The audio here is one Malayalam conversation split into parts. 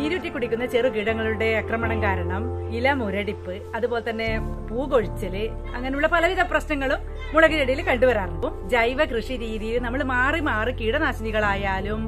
നീരുറ്റി കുടിക്കുന്ന ചെറുകിടങ്ങളുടെ ആക്രമണം കാരണം ഇല മുരടിപ്പ് അതുപോലെ തന്നെ പൂകൊഴിച്ചൽ അങ്ങനെയുള്ള പലവിധ പ്രശ്നങ്ങളും മുളക് കണ്ടുവരാറുണ്ട്. ജൈവ കൃഷി രീതിയിൽ നമ്മൾ മാറി മാറി കീടനാശിനികളായാലും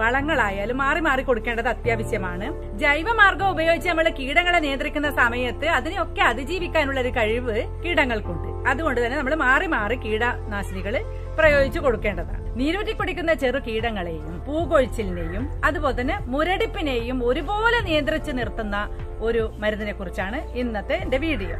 വളങ്ങളായാലും മാറി മാറി കൊടുക്കേണ്ടത് അത്യാവശ്യമാണ്. ജൈവമാർഗം ഉപയോഗിച്ച് നമ്മൾ കീടങ്ങളെ നിയന്ത്രിക്കുന്ന സമയത്ത് അതിനെയൊക്കെ അതിജീവിക്കാനുള്ള ഒരു കഴിവ് കീടങ്ങൾക്കുണ്ട്. അതുകൊണ്ട് തന്നെ നമ്മൾ മാറി മാറി കീടനാശിനികൾ പ്രയോഗിച്ചു കൊടുക്കേണ്ടതാണ്. നീരൂറ്റി പിടിക്കുന്ന ചെറു കീടങ്ങളെയും പൂകൊഴിച്ചിലിനെയും അതുപോലെ തന്നെ മുരടിപ്പിനെയും ഒരുപോലെ നിയന്ത്രിച്ച് നിർത്തുന്ന ഒരു മരുന്നിനെ കുറിച്ചാണ് ഇന്നത്തെ എന്റെ വീഡിയോ.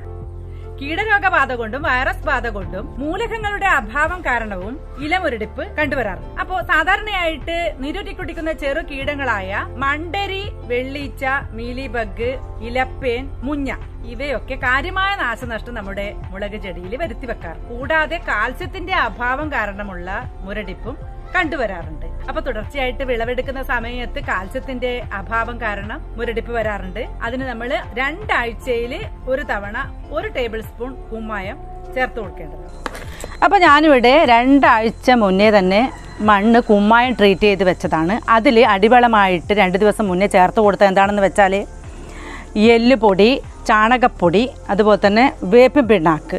കീടരോഗബാധ കൊണ്ടും വൈറസ് ബാധ കൊണ്ടും മൂലകങ്ങളുടെ അഭാവം കാരണവും ഇലമുരടിപ്പ് കണ്ടുവരാറുണ്ട്. അപ്പോ സാധാരണയായിട്ട് നീരൂറ്റി കുടിക്കുന്ന ചെറു കീടങ്ങളായ മണ്ടരി വെള്ളീച്ച മീലിബഗ് ഇലപ്പേൻ മുഞ്ഞ ഇവയൊക്കെ കാര്യമായ നാശനഷ്ടം നമ്മുടെ മുളക് ചെടിയിൽ വരുത്തി വെക്കാറ് കൂടാതെ കാൽസ്യത്തിന്റെ അഭാവം കാരണമുള്ള മുരടിപ്പും കണ്ടുവരാറുണ്ട്. അപ്പൊ തുടർച്ചയായിട്ട് വിളവെടുക്കുന്ന സമയത്ത് കാൽസ്യത്തിന്റെ അഭാവം കാരണം മുരടിപ്പ് വരാറുണ്ട്. അതിന് നമ്മൾ രണ്ടാഴ്ചയിൽ ഒരു തവണ ഒരു ടേബിൾ സ്പൂൺ കുമ്മായം ചേർത്ത് കൊടുക്കേണ്ടതാണ്. അപ്പോൾ ഞാനിവിടെ രണ്ടാഴ്ച മുന്നേ തന്നെ മണ്ണ് കുമ്മായം ട്രീറ്റ് ചെയ്ത് വെച്ചതാണ്. അതിൽ അടിവളമായിട്ട് രണ്ട് ദിവസം മുന്നേ ചേർത്ത് കൊടുത്തത് എന്താണെന്ന് വെച്ചാൽ എല്ലുപൊടി ചാണകപ്പൊടി അതുപോലെ തന്നെ വേപ്പിൻ പിണ്ണാക്ക്.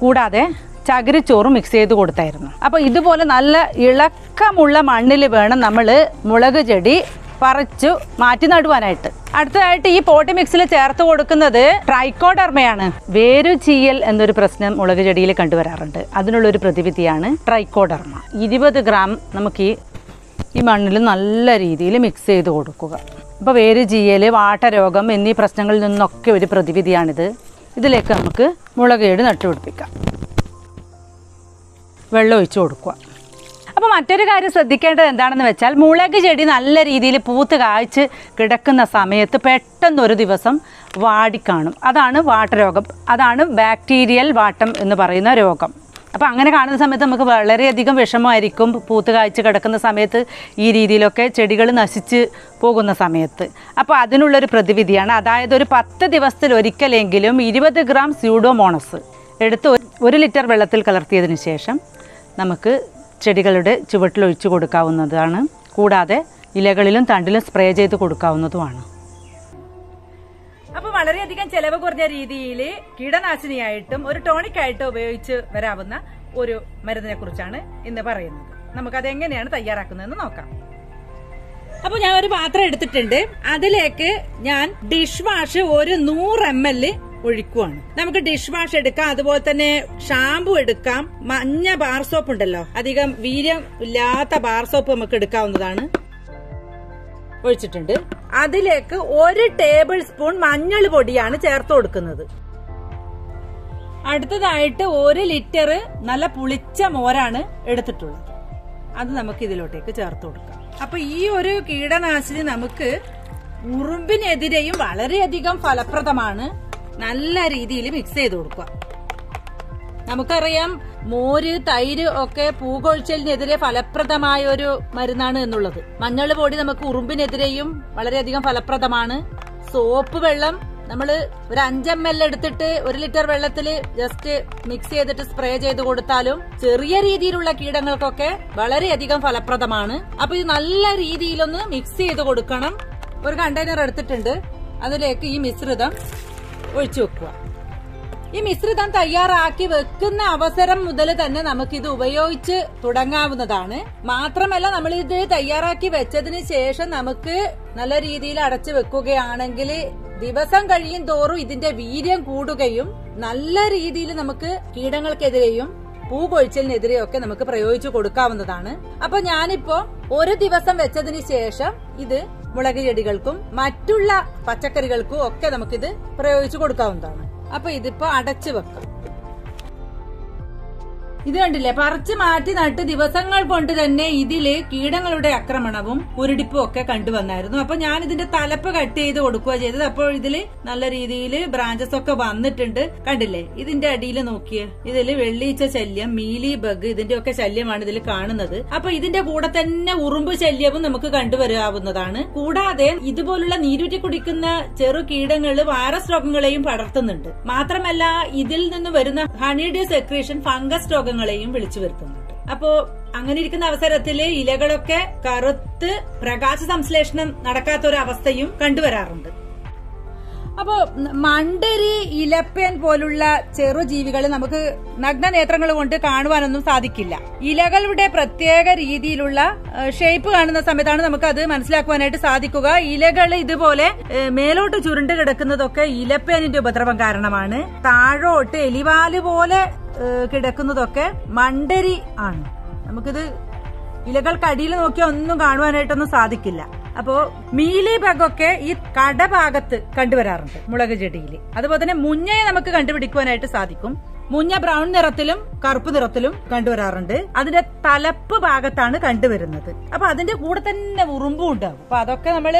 കൂടാതെ ചകിരിച്ചോറും മിക്സ് ചെയ്ത് കൊടുത്തായിരുന്നു. അപ്പോൾ ഇതുപോലെ നല്ല ഇളക്കമുള്ള മണ്ണിൽ വേണം നമ്മൾ മുളക് ചെടി പറിച്ചു മാറ്റി നടുവാനായിട്ട്. അടുത്തതായിട്ട് ഈ പോട്ടി മിക്സിൽ ചേർത്ത് കൊടുക്കുന്നത് ട്രൈക്കോഡർമയാണ് വേരു ചീയൽ എന്നൊരു പ്രശ്നം മുളക് ചെടിയിൽ കണ്ടുവരാറുണ്ട്. അതിനുള്ളൊരു പ്രതിവിധിയാണ് ട്രൈക്കോഡർമ ഇരുപത് ഗ്രാം നമുക്ക് ഈ ഈ മണ്ണിൽ നല്ല രീതിയിൽ മിക്സ് ചെയ്ത് കൊടുക്കുക. അപ്പോൾ വേര് ചീയൽ വാട്ടരോഗം എന്നീ പ്രശ്നങ്ങളിൽ നിന്നൊക്കെ ഒരു പ്രതിവിധിയാണിത്. ഇതിലേക്ക് നമുക്ക് മുളക് ചെടി നട്ടുപിടിപ്പിക്കാം. വെള്ളം ഒഴിച്ചു കൊടുക്കുക. അപ്പോൾ മറ്റൊരു കാര്യം ശ്രദ്ധിക്കേണ്ടത് എന്താണെന്ന് വെച്ചാൽ മുളക് ചെടി നല്ല രീതിയിൽ പൂത്ത് കായ്ച്ച് കിടക്കുന്ന സമയത്ത് പെട്ടെന്ന് ഒരു ദിവസം വാടിക്കാണും. അതാണ് വാട്ടരോഗം. അതാണ് ബാക്ടീരിയൽ വാട്ടം എന്ന് പറയുന്ന രോഗം. അപ്പോൾ അങ്ങനെ കാണുന്ന സമയത്ത് നമുക്ക് വളരെയധികം വിഷമമായിരിക്കും പൂത്ത് കായ്ച്ച് കിടക്കുന്ന സമയത്ത് ഈ രീതിയിലൊക്കെ ചെടികൾ നശിച്ച് പോകുന്ന സമയത്ത്. അപ്പോൾ അതിനുള്ളൊരു പ്രതിവിധിയാണ്. അതായത് ഒരു പത്ത് ദിവസത്തിൽ ഒരിക്കലെങ്കിലും ഇരുപത് ഗ്രാം സ്യൂഡോമോണസ് എടുത്ത് ഒരു- ലിറ്റർ വെള്ളത്തിൽ കലർത്തിയതിന് ശേഷം നമുക്ക് ചെടികളുടെ ചുവട്ടിൽ ഒഴിച്ചു കൊടുക്കാവുന്നതാണ്. കൂടാതെ ഇലകളിലും തണ്ടിലും സ്പ്രേ ചെയ്ത് കൊടുക്കാവുന്നതുമാണ്. അപ്പൊ വളരെയധികം ചെലവ് കുറഞ്ഞ രീതിയിൽ കീടനാശിനിയായിട്ടും ഒരു ടോണിക്കായിട്ടും ഉപയോഗിച്ച് വരാവുന്ന ഒരു മരുന്നിനെ കുറിച്ചാണ് ഇന്ന് പറയുന്നത്. നമുക്കത് എങ്ങനെയാണ് തയ്യാറാക്കുന്നതെന്ന് നോക്കാം. അപ്പൊ ഞാൻ ഒരു പാത്രം എടുത്തിട്ടുണ്ട്. അതിലേക്ക് ഞാൻ ഡിഷ് വാഷ് ഒരു നൂറ് എം എൽ ഒഴിക്കുവാണ്. നമുക്ക് ഡിഷ് വാഷ് എടുക്കാം അതുപോലെ തന്നെ ഷാമ്പു എടുക്കാം. മഞ്ഞ ബാർ സോപ്പ് ഉണ്ടല്ലോ അധികം വീര്യം ഇല്ലാത്ത ബാർ സോപ്പ് നമുക്ക് എടുക്കാവുന്നതാണ്. ഒഴിച്ചിട്ടുണ്ട്. അതിലേക്ക് ഒരു ടേബിൾ സ്പൂൺ മഞ്ഞൾ പൊടിയാണ് ചേർത്ത് കൊടുക്കുന്നത്. അടുത്തതായിട്ട് ഒരു ലിറ്റർ നല്ല പുളിച്ച മോരാണ് എടുത്തിട്ടുള്ളത്. അത് നമുക്ക് ഇതിലോട്ടേക്ക് ചേർത്ത് കൊടുക്കാം. അപ്പൊ ഈ ഒരു കീടനാശിനി നമുക്ക് ഉറുമ്പിനെതിരെയും വളരെയധികം ഫലപ്രദമാണ്. നല്ല രീതിയിൽ മിക്സ് ചെയ്ത് കൊടുക്കുക. നമുക്കറിയാം മോര് തൈര് ഒക്കെ പൂകൊഴിച്ചലിനെതിരെ ഫലപ്രദമായ ഒരു മരുന്നാണ് എന്നുള്ളത്. മഞ്ഞൾ പൊടി നമുക്ക് ഉറുമ്പിനെതിരെയും വളരെയധികം ഫലപ്രദമാണ്. സോപ്പ് വെള്ളം നമ്മൾ ഒരു അഞ്ച് എം എൽ എടുത്തിട്ട് ഒരു ലിറ്റർ വെള്ളത്തിൽ ജസ്റ്റ് മിക്സ് ചെയ്തിട്ട് സ്പ്രേ ചെയ്ത് കൊടുത്താലും ചെറിയ രീതിയിലുള്ള കീടങ്ങൾക്കൊക്കെ വളരെയധികം ഫലപ്രദമാണ്. അപ്പൊ ഇത് നല്ല രീതിയിലൊന്ന് മിക്സ് ചെയ്ത് കൊടുക്കണം. ഒരു കണ്ടെയ്നർ എടുത്തിട്ടുണ്ട്. അതിലേക്ക് ഈ മിശ്രിതം ഒഴിച്ചു വെക്കുക. ഈ മിശ്രിതം തയ്യാറാക്കി വെക്കുന്ന അവസരം മുതൽ തന്നെ നമുക്കിത് ഉപയോഗിച്ച് തുടങ്ങാവുന്നതാണ്. മാത്രമല്ല നമ്മൾ ഇത് തയ്യാറാക്കി വെച്ചതിന് ശേഷം നമുക്ക് നല്ല രീതിയിൽ അടച്ചു വെക്കുകയാണെങ്കിൽ ദിവസം കഴിയും തോറും ഇതിന്റെ വീര്യം കൂടുകയും നല്ല രീതിയിൽ നമുക്ക് കീടങ്ങൾക്കെതിരെയും പൂ കൊഴിച്ചലിനെതിരെയും ഒക്കെ നമുക്ക് പ്രയോഗിച്ചു കൊടുക്കാവുന്നതാണ്. അപ്പൊ ഞാനിപ്പോ ഒരു ദിവസം വെച്ചതിന് ശേഷം ഇത് മുളക് ചെടികൾക്കും മറ്റുള്ള പച്ചക്കറികൾക്കും ഒക്കെ നമുക്കിത് പ്രയോഗിച്ചു കൊടുക്കാവുന്നതാണ്. അപ്പൊ ഇതിപ്പോ അടച്ചു വെക്കാം. ഇത് കണ്ടില്ലേ? പറിച്ചു മാറ്റി നട്ട് ദിവസങ്ങൾ കൊണ്ട് തന്നെ ഇതിൽ കീടങ്ങളുടെ ആക്രമണവും ഉരുടിപ്പും ഒക്കെ കണ്ടുവന്നായിരുന്നു അപ്പൊ ഞാൻ ഇതിന്റെ തലപ്പ് കട്ട് ചെയ്ത് കൊടുക്കുക ചെയ്തത്. അപ്പോൾ ഇതിൽ നല്ല രീതിയിൽ ബ്രാഞ്ചസ് ഒക്കെ വന്നിട്ടുണ്ട്. കണ്ടില്ലേ? ഇതിന്റെ അടിയിൽ നോക്കിയേ. ഇതിൽ വെള്ളീച്ച ശല്യം മീലി ബഗ് ഇതിന്റെ ഒക്കെ ശല്യമാണ് ഇതിൽ കാണുന്നത്. അപ്പൊ ഇതിന്റെ കൂടെ തന്നെ ഉറുമ്പ് ശല്യവും നമുക്ക് കണ്ടുവരാവുന്നതാണ് കൂടാതെ ഇതുപോലുള്ള നീരുറ്റി കുടിക്കുന്ന ചെറു കീടങ്ങൾ വൈറസ് രോഗങ്ങളെയും പടർത്തുന്നുണ്ട്. മാത്രമല്ല ഇതിൽ നിന്ന് വരുന്ന ഹണിഡ്യൂ സെക്രീഷൻ ഫംഗസ് രോഗങ്ങളെയും വിളിച്ചു വരുത്തുന്നുണ്ട്. അപ്പോ അങ്ങനെ ഇരിക്കുന്ന അവസരത്തിൽ ഇലകളൊക്കെ കറുത്ത് പ്രകാശ സംശ്ലേഷണം നടക്കാത്ത ഒരു അവസ്ഥയും കണ്ടുവരാറുണ്ട്. അപ്പോ മണ്ടരി ഇലപ്പേൻ പോലുള്ള ചെറുജീവികൾ നമുക്ക് നഗ്നനേത്രങ്ങൾ കൊണ്ട് കാണുവാനൊന്നും സാധിക്കില്ല. ഇലകളുടെ പ്രത്യേക രീതിയിലുള്ള ഷേപ്പ് കാണുന്ന സമയത്താണ് നമുക്ക് അത് മനസ്സിലാക്കുവാനായിട്ട് സാധിക്കുക. ഇലകൾ ഇതുപോലെ മേലോട്ട് ചുരുണ്ട് കിടക്കുന്നതൊക്കെ ഇലപ്പേനിന്റെ ഉപദ്രവം കാരണമാണ്. താഴോട്ട് എലിവാൽ പോലെ കിടക്കുന്നതൊക്കെ മണ്ടരി ആണ്. നമുക്കിത് ഇലകൾക്കടിയിൽ നോക്കിയാൽ ഒന്നും കാണുവാനായിട്ടൊന്നും സാധിക്കില്ല. അപ്പോ മീലി ബഗൊക്കെ ഈ കടഭാഗത്ത് കണ്ടുവരാറുണ്ട് മുളക് ചെടിയിൽ അതുപോലെ തന്നെ മുഞ്ഞയെ നമുക്ക് കണ്ടുപിടിക്കുവാനായിട്ട് സാധിക്കും. മുഞ്ഞ ബ്രൗൺ നിറത്തിലും കറുപ്പ് നിറത്തിലും കണ്ടുവരാറുണ്ട്. അതിന്റെ തലപ്പ് ഭാഗത്താണ് കണ്ടുവരുന്നത്. അപ്പൊ അതിന്റെ കൂടെ തന്നെ ഉറുമ്പും ഉണ്ടാവും. അപ്പൊ അതൊക്കെ നമ്മൾ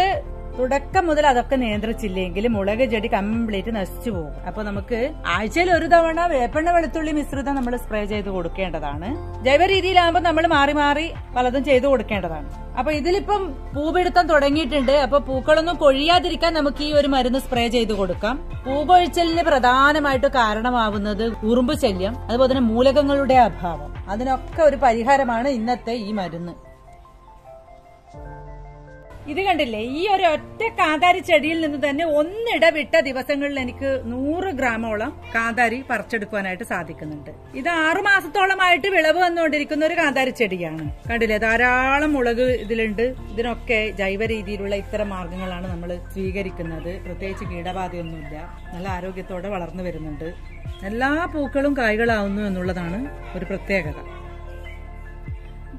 തുടക്കം മുതൽ അതൊക്കെ നിയന്ത്രിച്ചില്ലെങ്കിൽ മുളക് ചെടി കംപ്ലീറ്റ് നശിച്ചു പോകും. അപ്പൊ നമുക്ക് ആഴ്ചയിൽ ഒരു തവണ വേപ്പെണ്ണ വെളുത്തുള്ളി മിശ്രിതം നമ്മൾ സ്പ്രേ ചെയ്ത് കൊടുക്കേണ്ടതാണ്. ജൈവ രീതിയിലാകുമ്പോൾ നമ്മൾ മാറി മാറി പലതും ചെയ്തു കൊടുക്കേണ്ടതാണ്. അപ്പൊ ഇതിലിപ്പം പൂപിടുത്തം തുടങ്ങിയിട്ടുണ്ട്. അപ്പൊ പൂക്കളൊന്നും കൊഴിയാതിരിക്കാൻ നമുക്ക് ഈ ഒരു മരുന്ന് സ്പ്രേ ചെയ്ത് കൊടുക്കാം. പൂകൊഴിച്ചലിന് പ്രധാനമായിട്ട് കാരണമാവുന്നത് ഉറുമ്പ് ശല്യം അതുപോലെ തന്നെ മൂലകങ്ങളുടെ അഭാവം. അതിനൊക്കെ ഒരു പരിഹാരമാണ് ഇന്നത്തെ ഈ മരുന്ന്. ഇത് കണ്ടില്ലേ? ഈ ഒരു ഒറ്റ കാന്താരി ചെടിയിൽ നിന്ന് തന്നെ ഒന്നിടവിട്ട ദിവസങ്ങളിൽ എനിക്ക് നൂറ് ഗ്രാമോളം കാന്താരി പറിച്ചെടുക്കുവാനായിട്ട് സാധിക്കുന്നുണ്ട്. ഇത് ആറു മാസത്തോളമായിട്ട് വിളവ് വന്നുകൊണ്ടിരിക്കുന്ന ഒരു കാന്താരി ചെടിയാണ്. കണ്ടില്ലേ? ധാരാളം മുളക് ഇതിലുണ്ട്. ഇതിനൊക്കെ ജൈവ രീതിയിലുള്ള ഇത്തരം മാർഗങ്ങളാണ് നമ്മൾ സ്വീകരിക്കുന്നത്. പ്രത്യേകിച്ച് കീടബാധയൊന്നുമില്ല. നല്ല ആരോഗ്യത്തോടെ വളർന്നു വരുന്നുണ്ട്. എല്ലാ പൂക്കളും കായ്കളാവുന്നു എന്നുള്ളതാണ് ഒരു പ്രത്യേകത.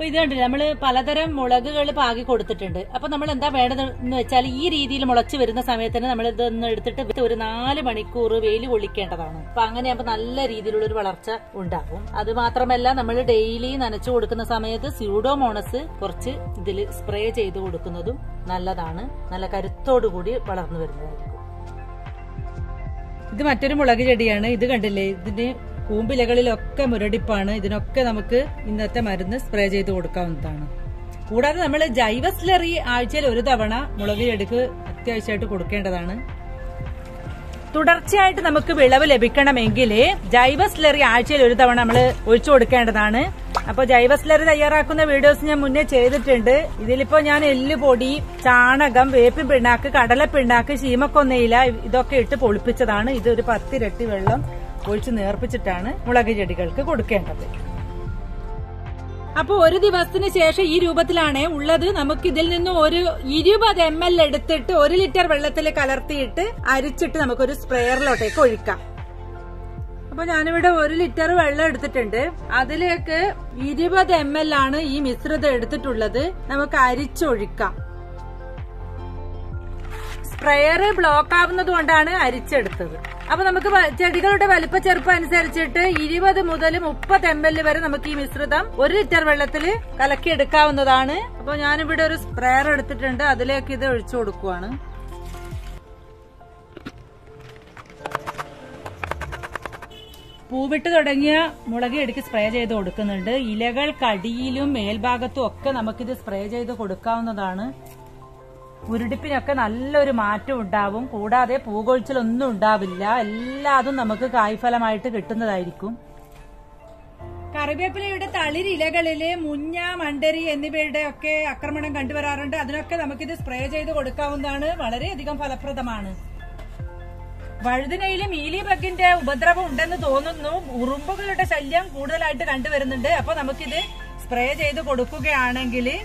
അപ്പൊ ഇത് കണ്ടില്ല നമ്മൾ പലതരം മുളകുകൾ പാകി കൊടുത്തിട്ടുണ്ട്. അപ്പൊ നമ്മൾ എന്താ വേണ്ടതെന്ന് വെച്ചാൽ ഈ രീതിയിൽ മുളച്ചു വരുന്ന സമയത്ത് തന്നെ നമ്മൾ ഇതൊന്ന് എടുത്തിട്ട് ഒരു നാല് മണിക്കൂർ വെയിൽ കൊള്ളിക്കേണ്ടതാണ്. അപ്പൊ അങ്ങനെയാകുമ്പോൾ നല്ല രീതിയിലുള്ള ഒരു വളർച്ച ഉണ്ടാകും അത് മാത്രമല്ല നമ്മൾ ഡെയിലി നനച്ചു കൊടുക്കുന്ന സമയത്ത് സ്യൂഡോമോണസ് കുറച്ച് ഇതിൽ സ്പ്രേ ചെയ്ത് കൊടുക്കുന്നതും നല്ലതാണ്. നല്ല കരുത്തോടു കൂടി വളർന്നു വരുന്നതായിരിക്കും. ഇത് മറ്റൊരു മുളക് ചെടിയാണ്. ഇത് കണ്ടില്ലേ ഇതിന് കൂമ്പിലകളിലൊക്കെ മുരടിപ്പാണ്. ഇതിനൊക്കെ നമുക്ക് ഇന്നത്തെ മരുന്ന് സ്പ്രേ ചെയ്ത് കൊടുക്കാവുന്നതാണ്. കൂടാതെ നമ്മൾ ജൈവ സ്ലറി ആഴ്ചയിൽ ഒരു തവണ മുളക് ചെടിക്ക് അത്യാവശ്യമായിട്ട് കൊടുക്കേണ്ടതാണ്. തുടർച്ചയായിട്ട് നമുക്ക് വിളവ് ലഭിക്കണമെങ്കിൽ ജൈവ സ്ലറി ആഴ്ചയിൽ ഒരു തവണ നമ്മൾ ഒഴിച്ചു കൊടുക്കേണ്ടതാണ്. അപ്പൊ ജൈവ സ്ലറി തയ്യാറാക്കുന്ന വീഡിയോസ് ഞാൻ മുന്നേ ചെയ്തിട്ടുണ്ട്. ഇതിലിപ്പോ ഞാൻ എല്ലുപൊടി ചാണകം വേപ്പിൻ പിണ്ണാക്ക് കടല പിണ്ണാക്ക് ശീമക്കൊന്നയില ഇതൊക്കെ ഇട്ട് പൊളിപ്പിച്ചതാണ്. ഇത് ഒരു പത്തിരട്ടി വെള്ളം ഒഴിച്ച് നേർപ്പിച്ചിട്ടാണ് മുളക് ചെടികൾക്ക് കൊടുക്കേണ്ടത്. അപ്പൊ ഒരു ദിവസത്തിന് ശേഷം ഈ രൂപത്തിലാണ് ഉള്ളത്. നമുക്ക് ഇതിൽ നിന്ന് ഒരു ഇരുപത് എം എൽ എടുത്തിട്ട് ഒരു ലിറ്റർ വെള്ളത്തിൽ കലർത്തിയിട്ട് അരിച്ചിട്ട് നമുക്കൊരു സ്പ്രെയറിലോട്ടേക്ക് ഒഴിക്കാം. അപ്പൊ ഞാനിവിടെ ഒരു ലിറ്റർ വെള്ളം എടുത്തിട്ടുണ്ട്. അതിലേക്ക് ഇരുപത് എം എൽ ആണ് ഈ മിശ്രിതം എടുത്തിട്ടുള്ളത്. നമുക്ക് അരിച്ചൊഴിക്കാം. സ്പ്രെയർ ബ്ലോക്ക് ആവുന്നത് കൊണ്ടാണ് അരിച്ചെടുത്തത്. അപ്പൊ നമുക്ക് ചെടികളുടെ വലിപ്പ ചെറുപ്പം അനുസരിച്ചിട്ട് ഇരുപത് മുതൽ മുപ്പത് എം എൽ വരെ നമുക്ക് ഈ മിശ്രിതം ഒരു ലിറ്റർ വെള്ളത്തിൽ കലക്കി എടുക്കാവുന്നതാണ് അപ്പൊ ഞാനിവിടെ ഒരു സ്പ്രെയർ എടുത്തിട്ടുണ്ട്. അതിലേക്ക് ഇത് ഒഴിച്ചു കൊടുക്കുവാണ്. പൂവിട്ട് തുടങ്ങിയ മുളക് എടുക്ക് സ്പ്രേ ചെയ്ത് കൊടുക്കുന്നുണ്ട്. ഇലകൾക്കടിയിലും മേൽഭാഗത്തും ഒക്കെ നമുക്കിത് സ്പ്രേ ചെയ്ത് കൊടുക്കാവുന്നതാണ്. ഉരുടിപ്പിനൊക്കെ നല്ലൊരു മാറ്റം ഉണ്ടാവും. കൂടാതെ പൂകൊഴിച്ചിലൊന്നും ഉണ്ടാവില്ല. എല്ലാതും നമുക്ക് കായ്ഫലമായിട്ട് കിട്ടുന്നതായിരിക്കും. കറിവേപ്പിലയുടെ തളിരിലകളിൽ മുഞ്ഞ മണ്ടരി എന്നിവയുടെ ഒക്കെ ആക്രമണം കണ്ടുവരാറുണ്ട്. അതിനൊക്കെ നമുക്കിത് സ്പ്രേ ചെയ്ത് കൊടുക്കാവുന്നതാണ്. വളരെയധികം ഫലപ്രദമാണ്. വഴുതിനയിലും മീലി ബഗിന്റെ ഉപദ്രവം ഉണ്ടെന്ന് തോന്നുന്നു. ഉറുമ്പുകളുടെ ശല്യം കൂടുതലായിട്ട് കണ്ടുവരുന്നുണ്ട്. അപ്പൊ നമുക്കിത് സ്പ്രേ ചെയ്ത് കൊടുക്കുകയാണെങ്കിൽ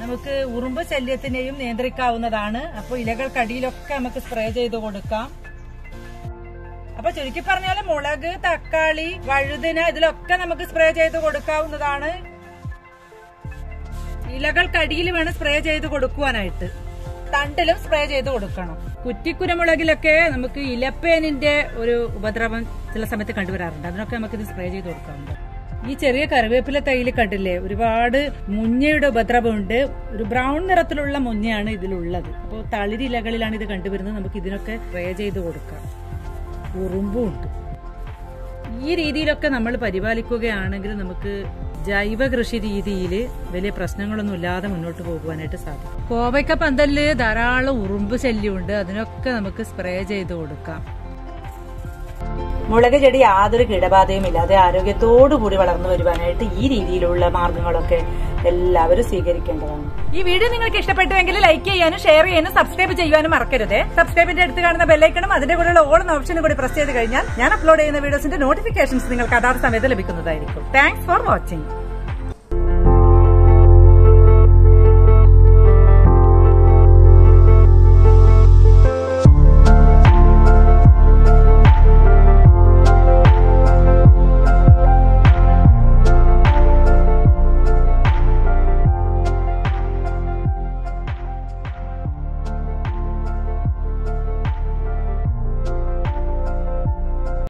നമുക്ക് ഉറുമ്പ് ശല്യത്തിനെയും നിയന്ത്രിക്കാവുന്നതാണ്. അപ്പൊ ഇലകൾക്കടിയിലൊക്കെ നമുക്ക് സ്പ്രേ ചെയ്ത് കൊടുക്കാം. അപ്പൊ ചുരുക്കി പറഞ്ഞാൽ മുളക് തക്കാളി വഴുതിന ഇതിലൊക്കെ നമുക്ക് സ്പ്രേ ചെയ്ത് കൊടുക്കാവുന്നതാണ്. ഇലകൾക്കടിയിൽ വേണം സ്പ്രേ ചെയ്ത് കൊടുക്കുവാനായിട്ട്. തണ്ടിലും സ്പ്രേ ചെയ്ത് കൊടുക്കണം. കുറ്റിക്കുരമുളകിലൊക്കെ നമുക്ക് ഇലപ്പേനിന്റെ ഒരു ഉപദ്രവം ചില സമയത്ത് കണ്ടുവരാറുണ്ട്. അതിനൊക്കെ നമുക്ക് ഇത് സ്പ്രേ ചെയ്ത് കൊടുക്കാറുണ്ട്. ഈ ചെറിയ കറിവേപ്പില തൈൽ കണ്ടില്ലേ? ഒരുപാട് മുഞ്ഞയുടെ ഉപദ്രവമുണ്ട്. ഒരു ബ്രൗൺ നിറത്തിലുള്ള മുഞ്ഞയാണ് ഇതിലുള്ളത്. അപ്പോൾ തളിരിലകളിലാണ് ഇത് കണ്ടുവരുന്നത്. നമുക്ക് ഇതിനൊക്കെ സ്പ്രേ ചെയ്ത് കൊടുക്കാം. ഉറുമ്പും ഉണ്ട് ഈ രീതിയിലൊക്കെ നമ്മൾ പരിപാലിക്കുകയാണെങ്കിൽ നമുക്ക് ജൈവ കൃഷി രീതിയിൽ വലിയ പ്രശ്നങ്ങളൊന്നും ഇല്ലാതെ മുന്നോട്ട് പോകുവാനായിട്ട് സാധിക്കും. കോവയ്ക്ക പന്തലിൽ ധാരാളം ഉറുമ്പ് ശല്യമുണ്ട്. അതിനൊക്കെ നമുക്ക് സ്പ്രേ ചെയ്ത് കൊടുക്കാം. മുളക് ചെടി യാതൊരു കീടബാധയും ഇല്ലാതെ ആരോഗ്യത്തോടു കൂടി വളർന്നു വരുവാനായിട്ട് ഈ രീതിയിലുള്ള മാർഗങ്ങളൊക്കെ എല്ലാവരും സ്വീകരിക്കേണ്ടതാണ്. ഈ വീഡിയോ നിങ്ങൾക്ക് ഇഷ്ടപ്പെട്ടുവെങ്കിൽ ലൈക്ക് ചെയ്യാനും ഷെയർ ചെയ്യാനും സബ്സ്ക്രൈബ് ചെയ്യാനും മറക്കരുത്. സബ്സ്ക്രൈബിന്റെ അടുത്ത് കാണുന്ന ബെല്ലൈക്കണും അതിന്റെ കൂടെയുള്ള ഓൾ എന്ന ഓപ്ഷനും കൂടി പ്രസ് ചെയ്ത് കഴിഞ്ഞാൽ ഞാൻ അപ്ലോഡ് ചെയ്യുന്ന വീഡിയോസിന്റെ നോട്ടിഫിക്കേഷൻസ് നിങ്ങൾക്ക് അതാത് സമയത്ത് ലഭിക്കുന്നതായിരിക്കും. Thanks for watching